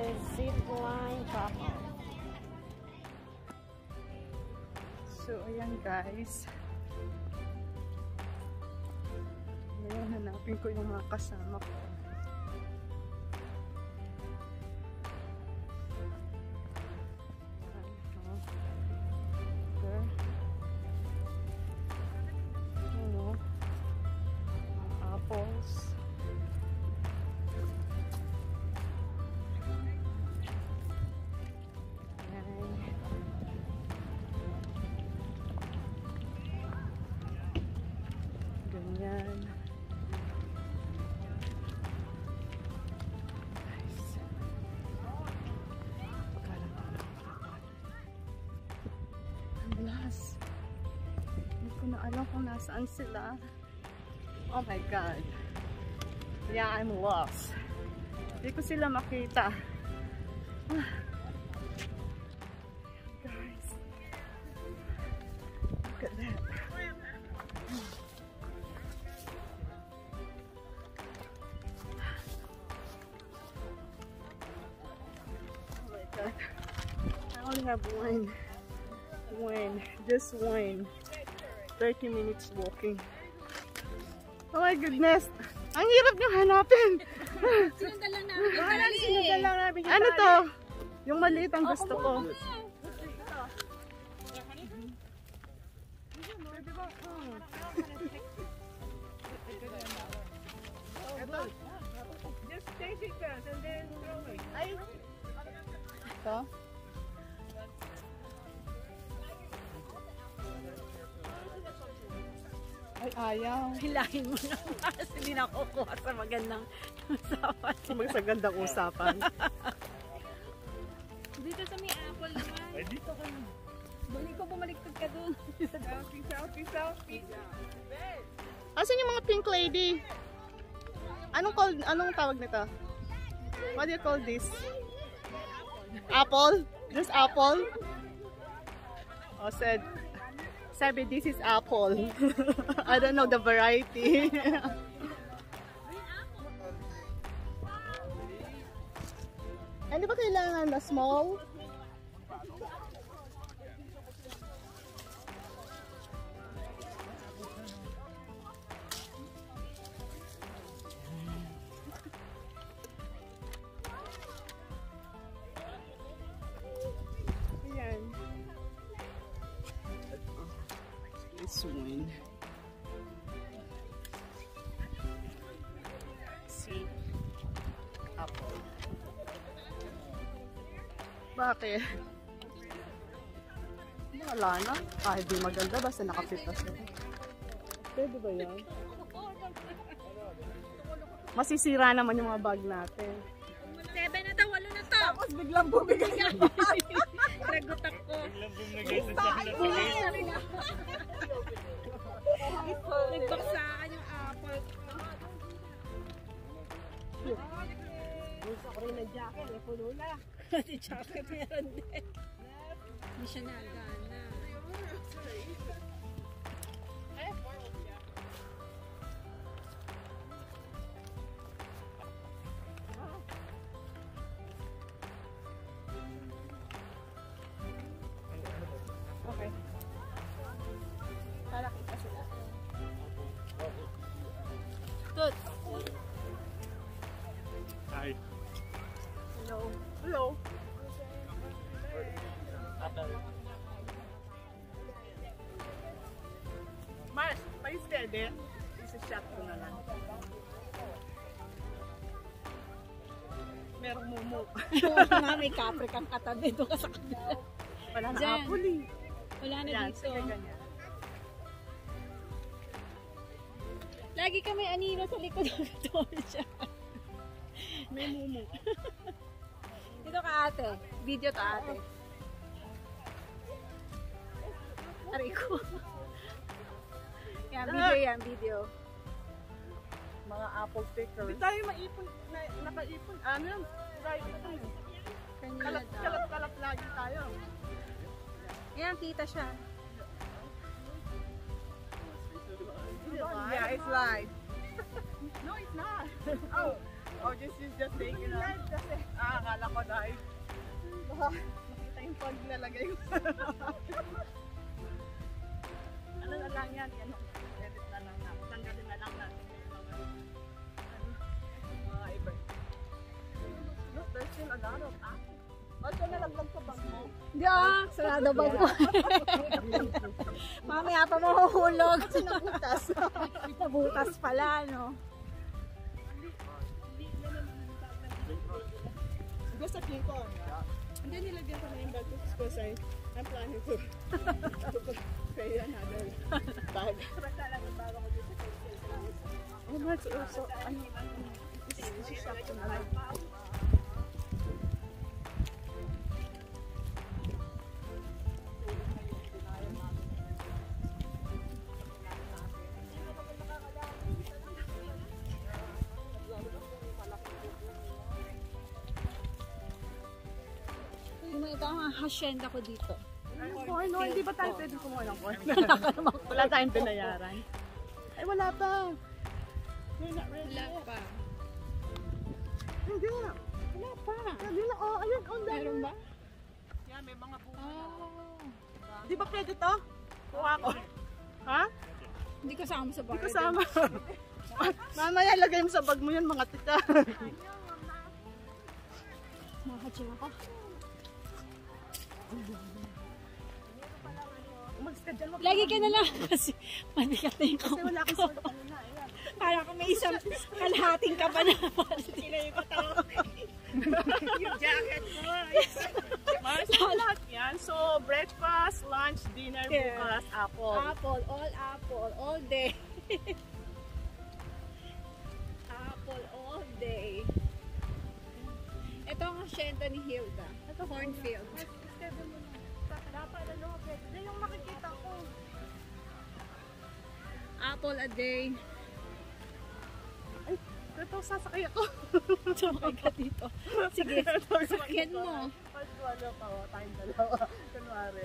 is zip line off. So, ayan guys. Ngayon, hanapin ko yung mga kasama ko. Kung nasaan sila. Oh my God. Yeah, I'm lost. Hindi ko sila makita. Guys. Look at that. Oh my god. I only have one. One. Just one. 30 minutes walking. Oh my goodness. Ang hirap nyo hanapin. Sinundan lang namin. Wala, sinundan lang namin yung Ano to? Yung maliit ang gusto ko. Just taste it first and then throw it. Ay. Ito? Ay, ayaw. Hilahin mo na kasi hindi na kukuha sa magandang usapan. Sa magandang usapan. Dito sa may apple naman. Ay, dito ka na. Balik ko bumaliktad ka dun. Selfie, selfie, selfie. Asan yung mga pink lady? Anong call, anong tawag nito? What do you call this? Apple? Just apple? Oh, said, sabi this is apple. I don't know the variety. Ano ba kailangan na small? Bakit? Wala na. Kahit di maganda, basta nakapit na siya. Pwede ba yan? Masisira naman yung mga bag natin. Seven na to, walo na to. Tapos biglang bumigay. Nagot Ng jacket, eh, puno na. Si Chocolate meron din. Hindi siya nagana. Okay. Hello. Hello. Mars, may steady. Isa-shot ko na lang. Merong mumu. nga may kang katabi doon ka sa kabila. Wala na Jen. apple eh. Wala na Yan, dito. sige ganyan. Lagi kami anino sa likod ng Georgia. May mumu. Ate. Video to ate. Aray ko. Yan, video yan, video. Mga apple pickers. Hindi tayo maipon, na, nakaipon. Ano yun? Kalat, daw. kalat, kalat lagi tayo. Yan, kita siya. Yeah, it's live. no, it's not. oh, oh, just use just taking a... Live. Baka makita yung paglalagay ko. ano na lang yan, ano, edit na lang na. Tanggalin na lang natin yung mga, mga iba. Look, there's still a lot of apples. Ba't ka nalaglag sa bag mo? Hindi ah, sarado ba ko? Mamaya pa mahuhulog. Kasi nabutas. Nabutas pala, no? Gusto ko. Hindi nilagyan ko na yung bag ko because I, I'm planning to to pay another bag. Oh, that's also, ano, isisyak ko na lang. Yung ito ang hacienda ko dito. Corn, no? Hindi ba tayo pwede kumuha ng corn? wala tayong binayaran. Ay, wala pa. We're not ready Wala pa. Hindi. Wala pa. Sabi na, oh, ayun, on the Meron ba? Yeah, may mga bunga. Oh. Di ba pwede to? Kuha ko. Ha? Hindi kasama sa bar. Hindi kasama. Mamaya lagay mo sa bag mo yun, mga tika. Makachima ko. Lagi ka na lang kasi manikat na yung Kasi wala akong sulit kanina. Ayan. Para kung may isang kalahating ka pa na. Sila yung katawa. yung jacket mo. Mas lahat yan. So, breakfast, lunch, dinner, Yeah. bukas, apple. Apple, all apple, all day. Ito ang asyenda ni Hilda. Ito cornfield. Dapat ano, pwede yung makikita ko. Apple a day. Ito, sasakay ako. Sumakay ka dito. Sige, sakyan mo. Pag ano pa, tayong dalawa. Kunwari.